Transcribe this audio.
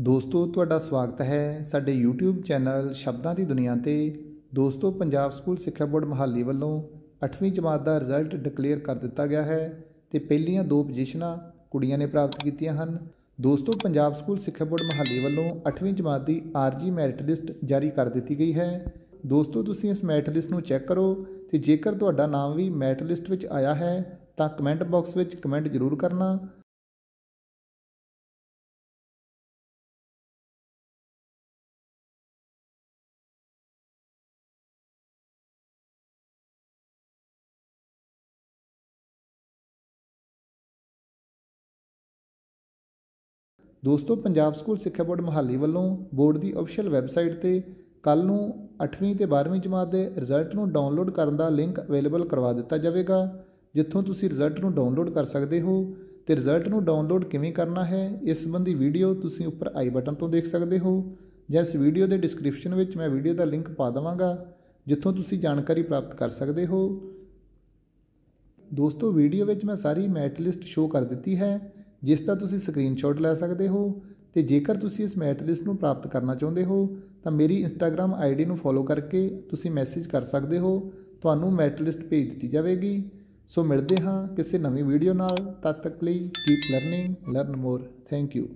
ਦੋਸਤੋ, ਤੁਹਾਡਾ ਸਵਾਗਤ ਹੈ ਸਾਡੇ YouTube ਚੈਨਲ ਸ਼ਬਦਾਂ ਦੀ ਦੁਨੀਆ ਤੇ। ਦੋਸਤੋ, ਪੰਜਾਬ ਸਕੂਲ ਸਿੱਖਿਆ ਬੋਰਡ ਮਹਾਲੀ ਵੱਲੋਂ 8ਵੀਂ ਜਮਾਤ ਦਾ ਰਿਜ਼ਲਟ ਡਿਕਲੇਅਰ ਕਰ ਦਿੱਤਾ ਗਿਆ ਹੈ ਤੇ ਪਹਿਲੀਆਂ ਦੋ ਪੋਜੀਸ਼ਨਾਂ ਕੁੜੀਆਂ ਨੇ ਪ੍ਰਾਪਤ ਕੀਤੀਆਂ ਹਨ। ਦੋਸਤੋ, ਪੰਜਾਬ ਸਕੂਲ ਸਿੱਖਿਆ ਬੋਰਡ ਮਹਾਲੀ ਵੱਲੋਂ 8ਵੀਂ ਜਮਾਤ ਦੀ ਆਰਜੀ ਮੈਰਿਟ ਲਿਸਟ ਜਾਰੀ ਕਰ ਦਿੱਤੀ ਗਈ ਹੈ। ਦੋਸਤੋ, ਤੁਸੀਂ ਇਸ ਮੈਰਿਟ ਲਿਸਟ ਨੂੰ ਚੈੱਕ ਕਰੋ ਤੇ ਜੇਕਰ ਤੁਹਾਡਾ ਨਾਮ ਵੀ ਮੈਰਿਟ ਲਿਸਟ ਵਿੱਚ ਆਇਆ ਹੈ ਤਾਂ ਕਮੈਂਟ ਬਾਕਸ ਵਿੱਚ ਕਮੈਂਟ ਜ਼ਰੂਰ ਕਰਨਾ। ਦੋਸਤੋ, ਪੰਜਾਬ ਸਕੂਲ ਸਿੱਖਿਆ ਬੋਰਡ ਮਹਾਲੀ ਵੱਲੋਂ ਬੋਰਡ ਦੀ ਅਫੀਸ਼ੀਅਲ ਵੈਬਸਾਈਟ ਤੇ ਕੱਲ ਨੂੰ 8ਵੀਂ ਤੇ 12ਵੀਂ ਜਮਾਤ ਦੇ ਰਿਜ਼ਲਟ ਨੂੰ ਡਾਊਨਲੋਡ ਕਰਨ ਦਾ ਲਿੰਕ ਅਵੇਲੇਬਲ ਕਰਵਾ ਦਿੱਤਾ ਜਾਵੇਗਾ, ਜਿੱਥੋਂ ਤੁਸੀਂ ਰਿਜ਼ਲਟ ਨੂੰ ਡਾਊਨਲੋਡ ਕਰ ਸਕਦੇ ਹੋ ਤੇ ਰਿਜ਼ਲਟ ਨੂੰ ਡਾਊਨਲੋਡ ਕਿਵੇਂ ਕਰਨਾ ਹੈ, ਇਸ ਸੰਬੰਧੀ ਵੀਡੀਓ ਤੁਸੀਂ ਉੱਪਰ ਆਈ ਬਟਨ ਤੋਂ ਦੇਖ ਸਕਦੇ ਹੋ ਜਾਂ ਇਸ ਵੀਡੀਓ ਦੇ ਡਿਸਕ੍ਰਿਪਸ਼ਨ ਵਿੱਚ ਮੈਂ ਵੀਡੀਓ ਦਾ ਲਿੰਕ ਪਾ ਦਵਾਂਗਾ, ਜਿੱਥੋਂ ਤੁਸੀਂ ਜਾਣਕਾਰੀ ਪ੍ਰਾਪਤ ਕਰ ਸਕਦੇ ਹੋ। ਦੋਸਤੋ ਵੀਡੀਓ ਵਿੱਚ ਮੈਂ ਸਾਰੀ ਮੈਟ ਲਿਸਟ ਸ਼ੋਅ ਕਰ ਦਿੱਤੀ ਹੈ ਜਿਸ ਦਾ ਤੁਸੀਂ ਸਕਰੀਨਸ਼ਾਟ ਲੈ ਸਕਦੇ ਹੋ ਤੇ ਜੇਕਰ ਤੁਸੀਂ ਇਸ ਮੈਟ ਲਿਸਟ ਨੂੰ ਪ੍ਰਾਪਤ ਕਰਨਾ ਚਾਹੁੰਦੇ ਹੋ, ਤਾਂ ਮੇਰੀ ਇੰਸਟਾਗ੍ਰam ਆਈਡੀ ਨੂੰ ਫੋਲੋ ਕਰਕੇ ਤੁਸੀਂ ਮੈਸੇਜ ਕਰ ਸਕਦੇ ਹੋ, ਤੁਹਾਨੂੰ ਮੈਟ ਲਿਸਟ ਭੇਜ ਦਿੱਤੀ ਜਾਵੇਗੀ। ਸੋ ਮਿਲਦੇ ਹਾਂ ਕਿਸੇ ਨਵੀਂ ਵੀਡੀਓ ਨਾਲ, ਤਦ ਤੱਕ ਲਈ keep learning learn more thank you